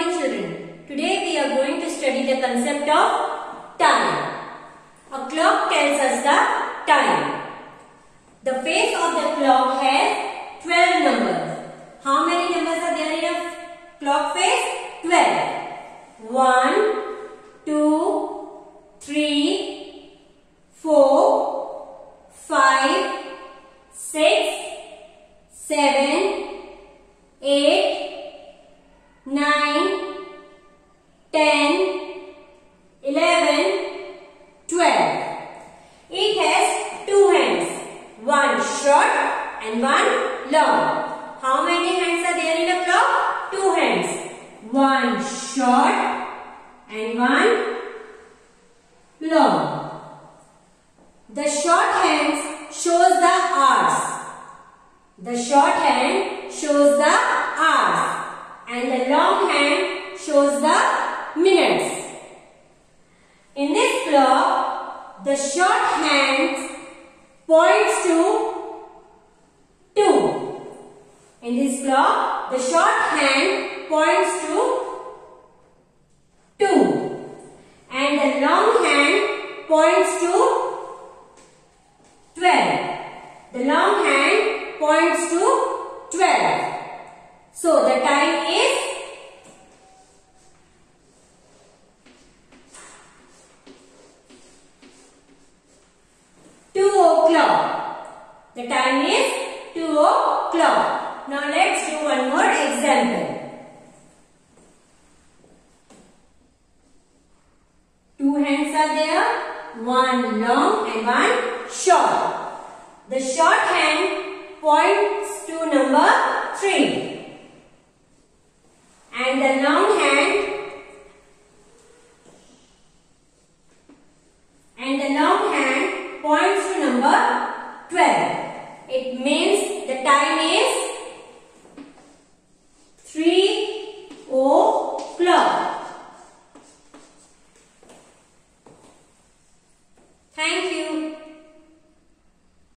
morning children. Today we are going to study the concept of time. A clock tells us the time. The face of the clock has 12 numbers. How many numbers are there in a clock face? 12. 1, 2, 3, 4, 5, 6, 7, 10, 11, 12. It has two hands, one short and one long. How many hands are there in a clock? Two hands. One short and one long. The short hands shows the hours. The short hand shows the hours and the long hand shows the minutes. In this clock, the short hand points to 2. In this clock, the short hand points to 2 and the long hand points to 12. The long hand points to 12. So the time is two o'clock. The time is two o'clock. Now let's do one more example. Two hands are there, one long and one short. The short hand points to number 3 and the long hand time is 3 o'clock. Thank you.